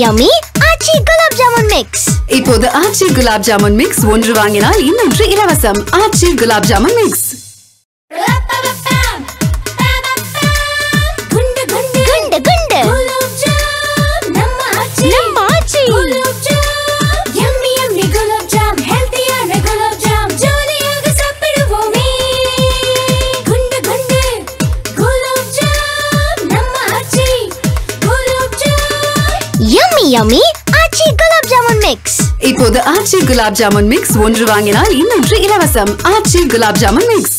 yummy Aachi gulab jamun mix இப்போது Aachi gulab jamun mix ஒன்று வாங்கினால் இன்னொன்று இலவசம். Aachi gulab jamun mix yummy Aachi gulab jamun mix இப்போது ஆச்சி குலாப் ஜாமுன் மிக்ஸ் ஒன்று வாங்கினால் இன்னொன்று இலவசம். ஆச்சி குலாப் ஜாமுன் மிக்ஸ்